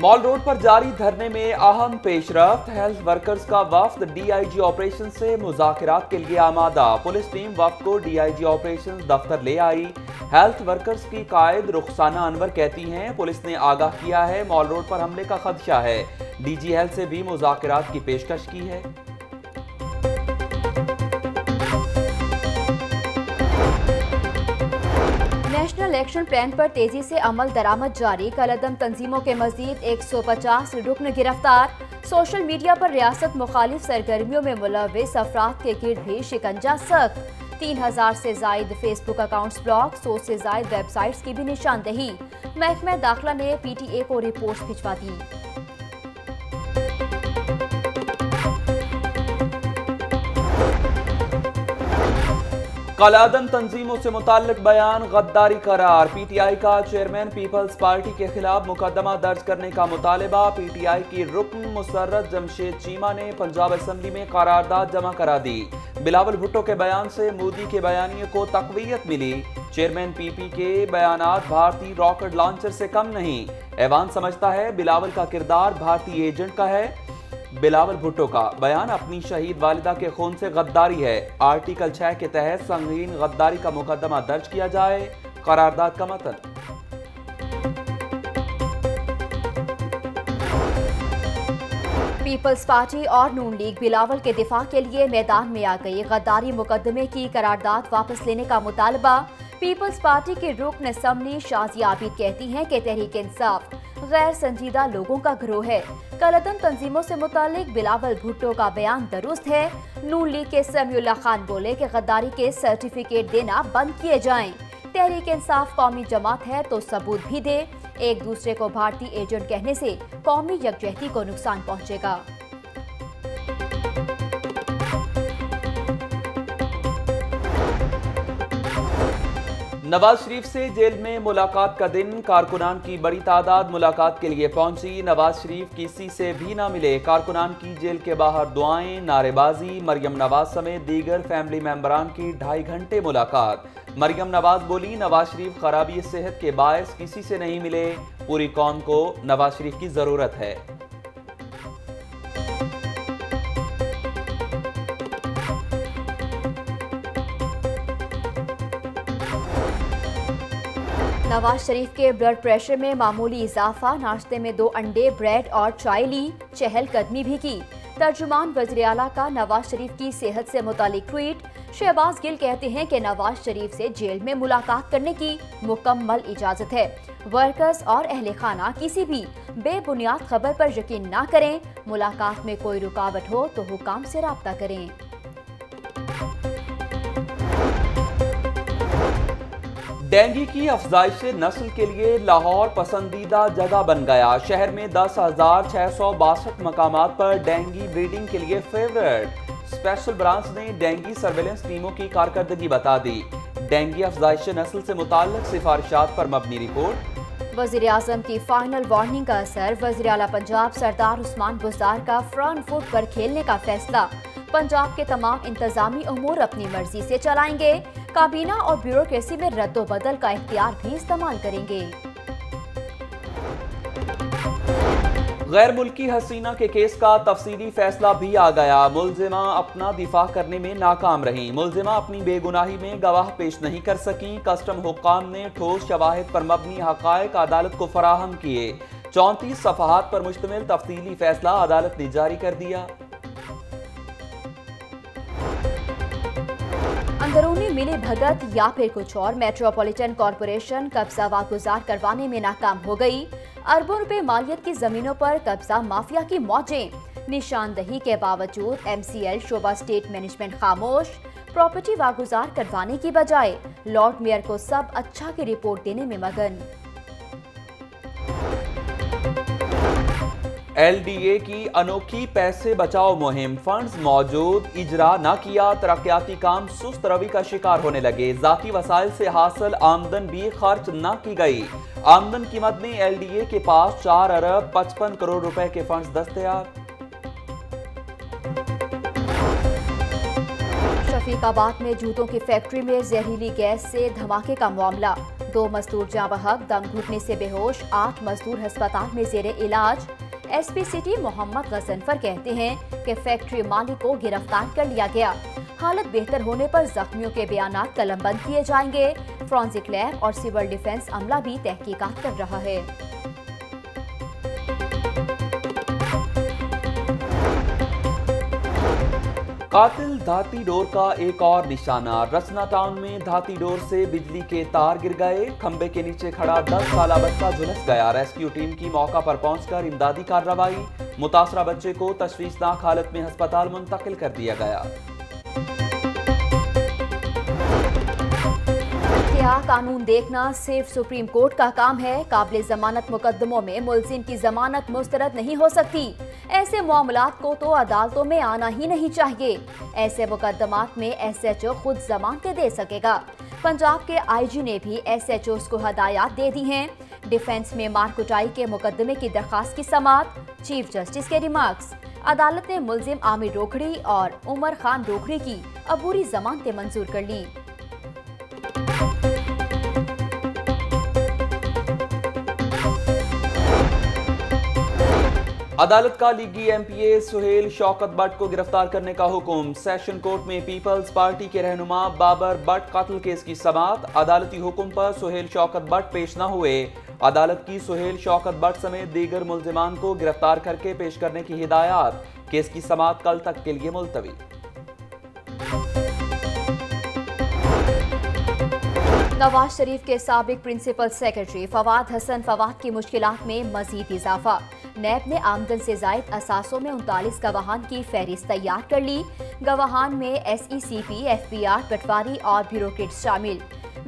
مال road پر جاری دھرنے میں اہم پیش رفت ہیلتھ ورکرز کا وفد ڈی آئی جی آپریشن سے مذاکرات کے لیے آمادہ۔ پولیس ٹیم وفد کو ڈی آئی جی آپریشن دفتر لے آئی۔ ہیلتھ ورکرز کی قائد رخسانہ انور کہتی ہیں، پولیس نے آگاہ کیا ہے، مال روڈ پر حملے کا خدشہ ہے۔ ڈی جی ہیلتھ سے بھی مذاکرات کی پیشکش کی ہے۔ نیشنل الیکشن پلان پر تیزی سے عمل درآمد جاری کلعدم تنظیموں کے مزید ایک سو پچاس رکن گرفتار۔ سوشل میڈیا پر ریاست مخالف سرگرمیوں میں ملوث افراد کے گرد بھی شکنجہ سخت۔ تین ہزار سے زائد فیس بک اکاؤنٹس بلاک، سو سے زائد ویب سائٹس کی بھی نشاندہی۔ محکمہ داخلہ نے پی ٹی اے کو رپورٹس بھجوا دی۔ قلادن تنظیموں سے متعلق بیان، غداری قرار۔ پی ٹی آئی کا چیئرمین پیپلز پارٹی کے خلاف مقدمہ درج کرنے کا مطالبہ۔ پی ٹی آئی کی رکن مسرت جمشید چیمہ نے پنجاب اسمبلی میں قرارداد جمع کرا دی۔ بلاول بھٹو کے بیان سے مودی کے بیانیے کو تقویت ملی۔ چیئرمین پی پی کے بیانات بھارتی راکٹ لانچر سے کم نہیں۔ ایوان سمجھتا ہے بلاول کا کردار بھارتی ایجنٹ کا ہے۔ بلاول بھٹو کا بیان اپنی شہید والدہ کے خون سے غداری ہے۔ آرٹیکل چھے کے تحت سنگین غداری کا مقدمہ درج کیا جائے۔ قرارداد کا متن۔ پیپلز پارٹی اور نون لیگ بلاول کے دفاع کے لیے میدان میں آ گئی۔ غداری مقدمے کی قرارداد واپس لینے کا مطالبہ۔ پیپلز پارٹی کے رکن اسمبلی شازی عابد کہتی ہیں کہ تحریک انصاف غیر سنجیدہ لوگوں کا گروہ ہے کلتن تنظیموں سے متعلق بلاول بھٹو کا بیان درست ہے نون لیگ کے سمیع اللہ خان بولے کہ غداری کے سرٹیفکیٹ دینا بند کیے جائیں تحریک انصاف قومی جماعت ہے تو ثبوت بھی دے ایک دوسرے کو بھارتی ایجنٹ کہنے سے قومی یکجہتی کو نقصان پہنچے گا نواز شریف سے جیل میں ملاقات کا دن، کارکنان کی بڑی تعداد ملاقات کے لیے پہنچی۔ نواز شریف کسی سے بھی نہ ملے۔ کارکنان کی جیل کے باہر دعائیں، نعرے بازی، مریم نواز سمیت دیگر فیملی ممبران کی ڈھائی گھنٹے ملاقات۔ مریم نواز بولی، نواز شریف خرابی صحت کے باعث کسی سے نہیں ملے۔ پوری قوم کو نواز شریف کی ضرورت ہے۔ نواز شریف کے بلڈ پریشر میں معمولی اضافہ، ناشتے میں دو انڈے بریڈ اور چائے لی، چہل قدمی بھی کی۔ ترجمان وزیر اعلیٰ کا نواز شریف کی صحت سے متعلق ٹویٹ۔ شہباز گل کہتے ہیں کہ نواز شریف سے جیل میں ملاقات کرنے کی مکمل اجازت ہے۔ ورکرز اور اہل خانہ کسی بھی بے بنیاد خبر پر یقین نہ کریں۔ ملاقات میں کوئی رکاوٹ ہو تو حکام سے رابطہ کریں۔ ڈینگی کی افزائش نسل کے لیے لاہور پسندیدہ جگہ بن گیا۔ شہر میں دس ہزار چھ سو باسٹھ مقامات پر ڈینگی بریڈنگ کے لیے فیورٹ اسپیشل برانچ نے ڈینگی سرویلنس ٹیموں کی کارکردگی بتا دی۔ ڈینگی افزائش نسل سے متعلق سفارشات پر مبنی رپورٹ۔ وزیر اعظم کی فائنل وارننگ کا اثر وزیر اعلیٰ پنجاب سردار عثمان بزدار کا فرنٹ فٹ پر کھیلنے کا فیصلہ۔ پنجاب کے تمام انتظامی امور اپنی مرضی سے چلائیں گے۔ کابینہ اور بیوروکریسی میں رد و بدل کا اختیار بھی استعمال کریں گے۔ غیر ملکی حسینہ کے کیس کا تفصیلی فیصلہ بھی آ گیا۔ ملزمہ اپنا دفاع کرنے میں ناکام رہی ملزمہ اپنی بے گناہی میں گواہ پیش نہیں کر سکی کسٹم حکام نے ٹھوس شواہد پر مبنی حقائق عدالت کو فراہم کیے۔ چونتیس صفحات پر مشتمل تفصیلی فیصلہ عدالت نے جاری کر دیا۔ اندرونی ملی بھگت یا پھر کچھ اور میٹروپولیٹن کارپوریشن قبضہ واگزار کروانے میں ناکام ہو گئی۔ اربوں روپے مالیت کی زمینوں پر قبضہ مافیا کی موجیں۔ نشاندہی کے باوجود ایم سی ایل شعبہ اسٹیٹ مینجمنٹ خاموش۔ پراپرٹی واگزار کروانے کی بجائے لارڈ میئر کو سب اچھا کی رپورٹ دینے میں مگن۔ ایل ڈی اے کی انوکھی پیسے بچاؤ مہم۔ فنڈز موجود۔ اجرا نہ کیا۔ ترقیاتی کام سست روی کا شکار ہونے لگے۔ ذاتی وسائل سے حاصل آمدن بھی خرچ نہ کی گئی۔ آمدن قیمت میں ایل ڈی اے کے پاس چار ارب پچپن کروڑ روپے کے فنڈز دستیاب۔ شفیق آباد میں جوتوں کی فیکٹری میں زہریلی گیس سے دھماکے کا معاملہ۔ دو مزدور جاں بک دم گھومنے سے بے ہوش۔ آٹھ مزدور ہسپتال میں زیر علاج۔ S P city Muhammad Ghazanfar کہتے ہیں کہ فیکٹری مالک کو گرفتار کر لیا گیا۔ حالت بہتر ہونے پر زخمیوں کے بیانات قلم بند کیے جائیں گے۔ فرانزک لیب اور سیور ڈیفنس عملہ بھی تحقیقات کر رہا ہے۔ قاتل دھاتی ڈور کا ایک اور نشانہ۔ رسنا ٹاؤن میں دھاتی ڈور سے بجلی کے تار گر گئے۔ کھمبے کے نیچے کھڑا دس سالہ بچہ جھلس گیا۔ ریسکیو ٹیم کی موقع پر پہنچ کر امدادی کارروائی۔ متاثرہ بچے کو تشویشناک حالت میں ہسپتال منتقل کر دیا گیا۔ کہا قانون دیکھنا صرف سپریم کورٹ کا کام ہے۔ قابل ضمانت مقدموں میں ملزم کی ضمانت مسترد نہیں ہو سکتی۔ ایسے معاملات کو تو عدالتوں میں آنا ہی نہیں چاہیے۔ ایسے مقدمات میں ایس ایچ او خود ضمانتیں دے سکے گا۔ پنجاب کے آئی جی نے بھی ایس ایچ اوز کو ہدایات دے دی ہیں۔ ڈیفنس میں مارکٹائی کے مقدمے کی درخواست کی سماعت۔ چیف جسٹس کے ریمارکس۔ عدالت نے ملزم عامر روکھڑی اور عمر خان روکھڑی کی عبوری ضمانتیں منظور کر لی عدالت کا لیگی M P A Sohail Shaukat Butt کو گرفتار کرنے کا حکم۔ سیشن کورٹ میں پیپلز پارٹی کے رہنما بابر بٹ قتل کیس کی سماعت۔ عدالتی حکم پر سہیل شوکت بٹ پیش نہ ہوئے۔ عدالت کی سہیل شوکت بٹ سمیت دیگر ملزمان کو گرفتار کر کے پیش کرنے کی ہدایات۔ کیس کی سماعت کل تک کے لیے ملتوی۔ نواز شریف کے سابق پرنسپل سیکرٹری فواد حسن فواد کی مشکلات میں مزید اضافہ۔ نیب نے آمدن سے زائد اثاثوں میں انتالیس گواہان کی فہرست تیار کر لی۔ گواہان میں S E C P F P R patwari اور بیوروکریٹ شامل۔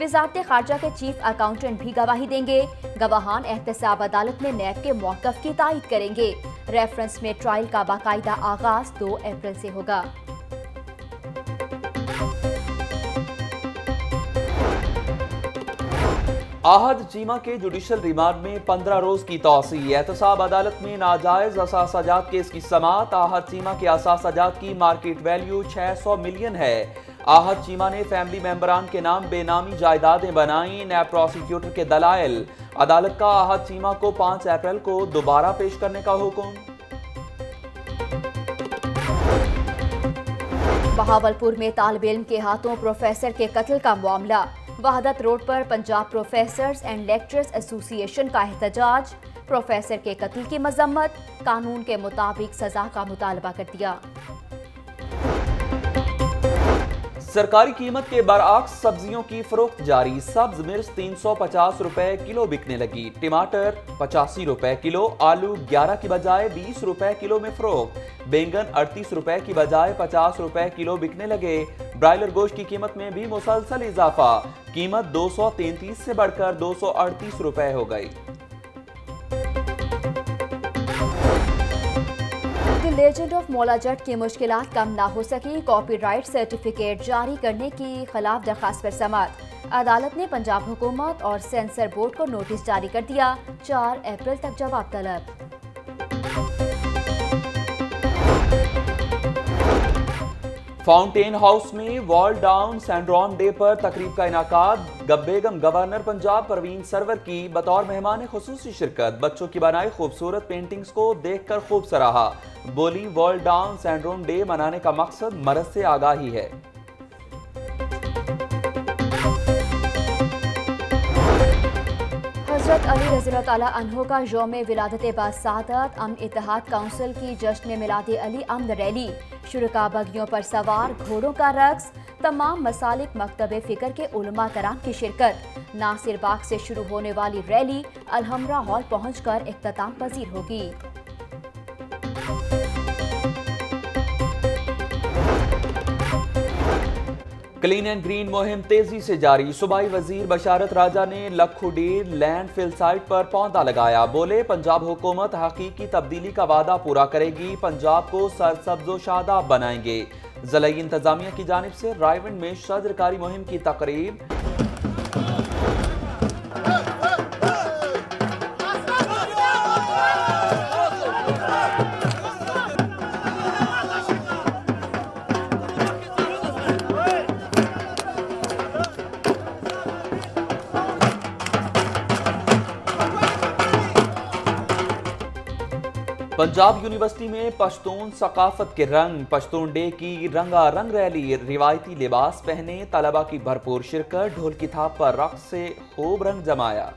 وزارت خارجہ کے چیف اکاؤنٹنٹ بھی گواہی دیں گے۔ گواہان احتساب عدالت میں نیب کے موقف کی تائید کریں گے۔ ریفرنس میں ٹرائل کا باقاعدہ آغاز دو اپریل سے ہوگا۔ آہد چیمہ کے جوڈیشل ریمانڈ میں پندرہ روز کی توسیع، احتساب عدالت میں ناجائز اثاثجات کیس کی سماعت آہد چیمہ کے اثاثجات کی مارکیٹ ویلیو چھ سو ملین ہے۔ آہد چیمہ نے فیملی ممبران کے نام بے نامی جائیدادیں بنائیں، نیب پروسیکیوٹر کے دلائل۔ عدالت کا آہد چیمہ کو پانچ اپریل کو دوبارہ پیش کرنے کا حکم۔ بہاولپور میں طالب علم کے ہاتھوں پروفیسر کے قتل کا معاملہ۔ Wahdat road per Punjab professors and lecturers association کا احتجاج، پروفیسر کے قتل کی مذمت، قانون کے مطابق سزا کا مطالبہ کر دیا۔ سرکاری قیمت کے برعکس سبزیوں کی فروخت جاری، سبز مرچ تین سو پچاس روپے کلو بکنے لگی، ٹماٹر پچاسی روپے کلو، آلو گیارہ کی بجائے بیس روپے کلو میں فروخت، بینگن اڑتیس روپے کی بجائے پچاس روپے کلو بکنے لگے۔ برائلر گوشت کی قیمت میں بھی مسلسل اضافہ، قیمت دو سو تینتیس سے بڑھ کر دو سو اڑتیس روپے ہو گئی۔ لیجنڈ آف مولا جٹ کی مشکلات کم نہ ہو سکی کاپی رائٹ سرٹیفکیٹ جاری کرنے کی خلاف درخواست پر سمات عدالت نے پنجاب حکومت اور سینسر بورڈ کو نوٹس جاری کر دیا، چار اپریل تک جواب طلب۔ فاؤنٹین ہاؤس میں وال ڈاؤن سینڈرون ڈے پر تقریب کا انعقاد۔ گبیگم گورنر پنجاب پروین سرور کی بطور مہمان خصوصی شرکت۔ بچوں کی بنائی خوبصورت پینٹنگز کو دیکھ کر خوب سراہا۔ بولی وال ڈاؤن سینڈرون ڈے منانے کا مقصد مرض سے آگاہی ہے۔ اللہ تعالیٰ عنہ کا یوم ولادت باسعادت ام اتحاد کاؤنسل کی جشن میلاد علی امن ریلی۔ شرکا بگیوں پر سوار، گھوڑوں کا رقص۔ تمام مسالک مکتب فکر کے علماء کرام کی شرکت۔ ناصر باغ سے شروع ہونے والی ریلی الحمرہ ہال پہنچ کر اختتام پذیر ہوگی۔ کلین اینڈ گرین مہم تیزی سے جاری۔ صوبائی وزیر بشارت راجہ نے لکھو ڈیر لینڈ فل سائٹ پر پوندا لگایا۔ بولے، پنجاب حکومت حقیقی تبدیلی کا وعدہ پورا کرے گی، پنجاب کو سرسبز و شاداب بنائیں گے۔ زلائی انتظامیہ کی جانب سے رائیونڈ میں شجرکاری مہم کی تقریب پنجاب یونیورسٹی میں پشتون ثقافت کے رنگ، پشتون ڈے کی رنگا رنگ ریلی، روایتی لباس پہنے طلبہ کی بھرپور شرکت، ڈھول کی تھاپ پر رقص سے خوب رنگ جمایا۔